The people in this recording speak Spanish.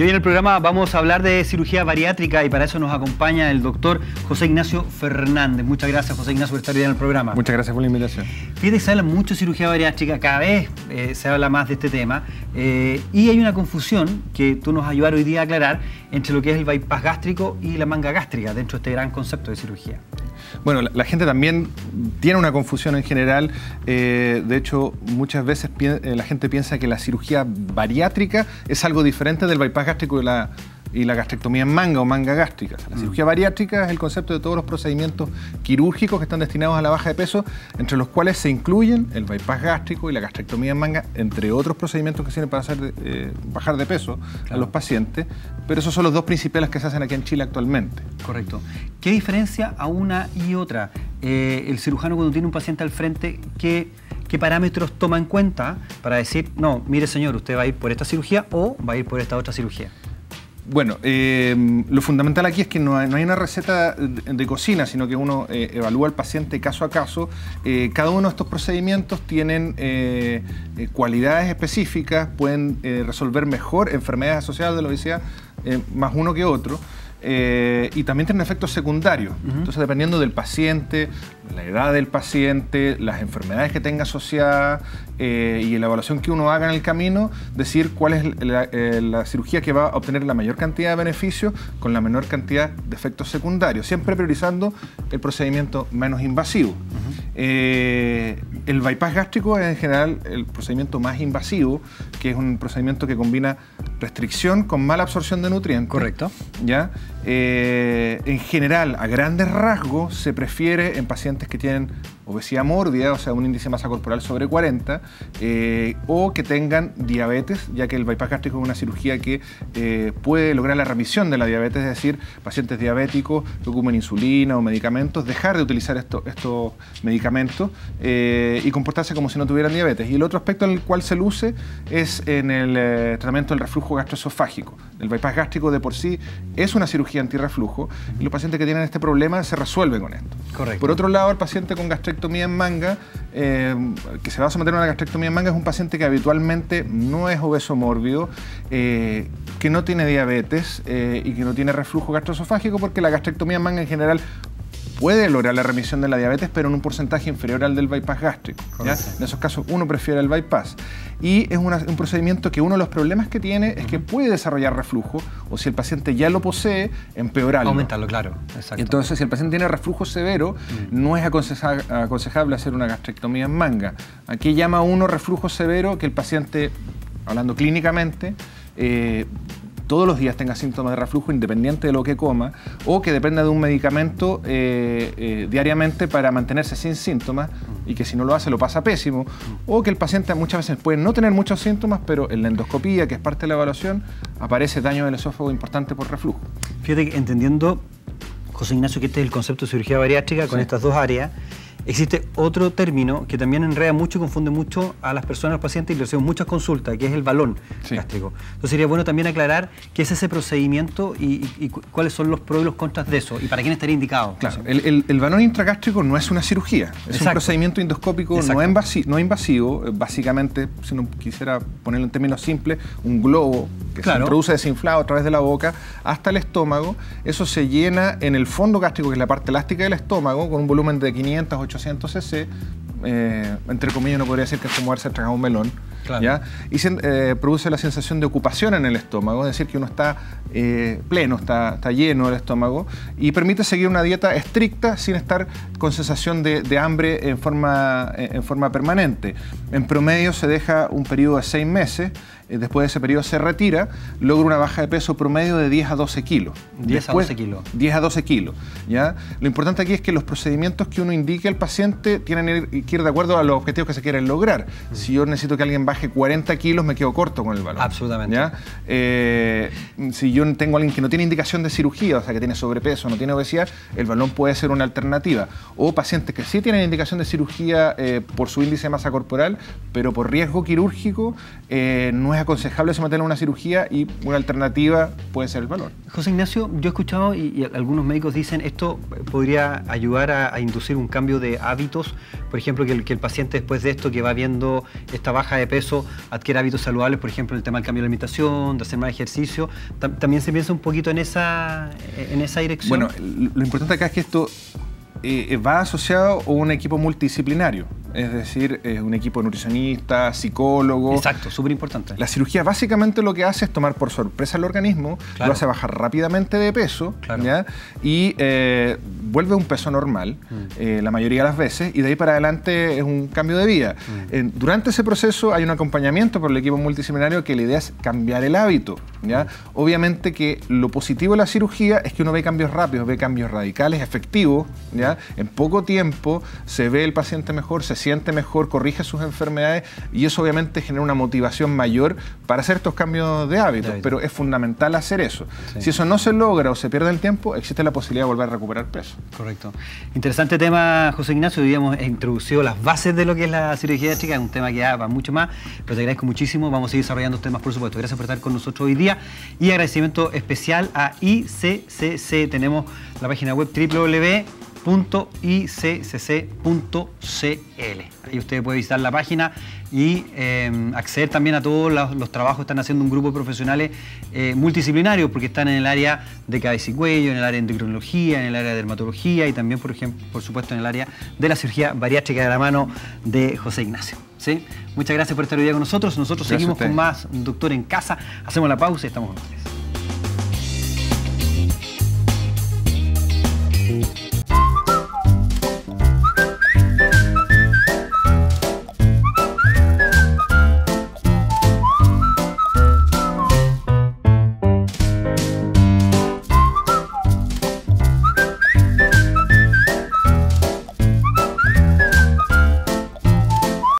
Y hoy en el programa vamos a hablar de cirugía bariátrica y para eso nos acompaña el doctor José Ignacio Fernández. Muchas gracias, José Ignacio, por estar hoy en el programa. Muchas gracias por la invitación. Fíjate que se habla mucho de cirugía bariátrica, cada vez eh, se habla más de este tema eh, y hay una confusión que tú nos ayudar hoy día a aclarar entre lo que es el bypass gástrico y la manga gástrica dentro de este gran concepto de cirugía. Bueno, la, gente también tiene una confusión en general. Eh, de hecho, muchas veces la gente piensa que la cirugía bariátrica es algo diferente del bypass gástrico y la, y la gastrectomía en manga o manga gástrica. La mm. cirugía bariátrica es el concepto de todos los procedimientos quirúrgicos que están destinados a la baja de peso, entre los cuales se incluyen el bypass gástrico y la gastrectomía en manga, entre otros procedimientos que sirven para hacer, eh, bajar de peso a los pacientes, pero esos son los dos principales que se hacen aquí en Chile actualmente. Correcto. ¿Qué diferencia a una y otra? Eh, el cirujano cuando tiene un paciente al frente, ¿qué, ¿qué parámetros toma en cuenta para decir, no, mire señor, usted va a ir por esta cirugía o va a ir por esta otra cirugía? Bueno, eh, lo fundamental aquí es que no hay, una receta de, cocina, sino que uno eh, evalúa al paciente caso a caso. Eh, cada uno de estos procedimientos tienen cualidades específicas, pueden resolver mejor enfermedades asociadas de la obesidad más uno que otro. Eh, y también tienen efectos secundarios. Entonces, dependiendo del paciente, la edad del paciente, las enfermedades que tenga asociadas eh, y la evaluación que uno haga en el camino, decir cuál es eh, la, cirugía que va a obtener la mayor cantidad de beneficios con la menor cantidad de efectos secundarios, siempre priorizando el procedimiento menos invasivo. El bypass gástrico es en general el procedimiento más invasivo, que es un procedimiento que combina restricción con mala absorción de nutrientes. Correcto. ¿ya? Eh, en general, a grandes rasgos, se prefiere en pacientes que tienen obesidad mórbida, o sea, un índice de masa corporal sobre 40, eh, o que tengan diabetes, ya que el bypass gástrico es una cirugía que eh, puede lograr la remisión de la diabetes, es decir, pacientes diabéticos que ocupen insulina o medicamentos, dejar de utilizar estos medicamentos y comportarse como si no tuvieran diabetes. Y el otro aspecto en el cual se luce es en el tratamiento del reflujo gastroesofágico. El bypass gástrico de por sí es una cirugía antirreflujo y los pacientes que tienen este problema se resuelven con esto. Correcto. Por otro lado, el paciente con gastrectomía en manga, eh, que se va a someter a una gastrectomía en manga, es un paciente que habitualmente no es obeso mórbido, eh, que no tiene diabetes eh, y que no tiene reflujo gastroesofágico, porque la gastrectomía en manga en general puede lograr la remisión de la diabetes, pero en un porcentaje inferior al del bypass gástrico. En esos casos uno prefiere el bypass. Y es un procedimiento que uno de los problemas que tiene es que puede desarrollar reflujo, o si el paciente ya lo posee, empeorarlo. Aumentarlo, claro. Entonces, si el paciente tiene reflujo severo, mm. no es aconsejable hacer una gastrectomía en manga. Aquí llama uno reflujo severo que el paciente, hablando clínicamente, eh, todos los días tenga síntomas de reflujo independiente de lo que coma o que dependa de un medicamento eh, eh, diariamente para mantenerse sin síntomas y que si no lo hace lo pasa pésimo o que el paciente muchas veces puede no tener muchos síntomas pero en la endoscopía que es parte de la evaluación aparece daño del esófago importante por reflujo. Fíjate que entendiendo José Ignacio que este es el concepto de cirugía bariátrica con estas dos áreas Existe otro término que también enreda mucho y confunde mucho a las personas, a los pacientes, y le hacemos muchas consultas, que es el balón gástrico. Entonces sería bueno también aclarar qué es ese procedimiento y, cuáles son los pros y los contras de eso, y para quién estaría indicado. Claro, el, balón intragástrico no es una cirugía, es un procedimiento endoscópico no, invasivo, no invasivo, eh, básicamente, si no quisiera ponerlo en términos simples, un globo que se produce desinflado a través de la boca hasta el estómago, eso se llena en el fondo gástrico, que es la parte elástica del estómago, con un volumen de 500, 800 cc, eh, entre comillas no podría decir que es como haberse tragado un melón, ¿ya? y se, eh, produce la sensación de ocupación en el estómago, es decir, que uno está eh, pleno, está, está, lleno el estómago, y permite seguir una dieta estricta sin estar con sensación de, de hambre en forma, en forma permanente. En promedio se deja un periodo de seis meses, después de ese periodo se retira, logra una baja de peso promedio de 10 a 12 kilos. 10 a 12 kilos. 10 a 12 kilos. ¿ya? Lo importante aquí es que los procedimientos que uno indique al paciente tienen que ir de acuerdo a los objetivos que se quieren lograr. Mm. Si yo necesito que alguien baje 40 kilos, me quedo corto con el valor. Absolutamente. ¿ya? Eh, si yo tengo a alguien que no tiene indicación de cirugía, o sea, que tiene sobrepeso, no tiene obesidad, el balón puede ser una alternativa. O pacientes que sí tienen indicación de cirugía eh, por su índice de masa corporal, pero por riesgo quirúrgico, no es aconsejable someterlo a una cirugía y una alternativa puede ser el valor. José Ignacio, yo he escuchado y, algunos médicos dicen esto podría ayudar a, inducir un cambio de hábitos, por ejemplo, que el, que el, paciente después de esto que va viendo esta baja de peso adquiere hábitos saludables, por ejemplo, el tema del cambio de alimentación, de hacer más ejercicio, también se piensa un poquito en esa, en esa dirección. Bueno, lo importante acá es que esto eh, va asociado a un equipo multidisciplinario es decir, es un equipo de nutricionistas, psicólogos. Exacto, súper importante. La cirugía básicamente lo que hace es tomar por sorpresa el organismo, lo hace bajar rápidamente de peso y eh, vuelve un peso normal mm. eh, la mayoría de las veces y de ahí para adelante es un cambio de vida. Mm. durante ese proceso hay un acompañamiento por el equipo multidisciplinario que la idea es cambiar el hábito. ¿ya? Obviamente que lo positivo de la cirugía es que uno ve cambios rápidos, ve cambios radicales, efectivos. ¿ya? En poco tiempo se ve el paciente mejor, se siente mejor, corrige sus enfermedades y eso obviamente genera una motivación mayor para hacer estos cambios de hábitos, pero es fundamental hacer eso. Si eso no se logra o se pierde el tiempo, existe la posibilidad de volver a recuperar peso. Correcto. Interesante tema, José Ignacio. Hoy introducido las bases de lo que es la cirugía gástrica, un tema que va mucho más, pero te agradezco muchísimo. Vamos a seguir desarrollando temas, por supuesto. Gracias por estar con nosotros hoy día y agradecimiento especial a ICCC. Tenemos la página web www .icc.cl. Ahí usted puede visitar la página y em, acceder también a todos los, trabajos que están haciendo un grupo de profesionales eh, multidisciplinarios, porque están en el área de cabeza y cuello, en el área de endocrinología, en el área de dermatología y también, por ejemplo, por supuesto, en el área de la cirugía bariátrica de la mano de José Ignacio. ¿sí? Muchas gracias por estar hoy día con nosotros. Nosotros seguimos con más Doctor en Casa. Hacemos la pausa y estamos con ustedes.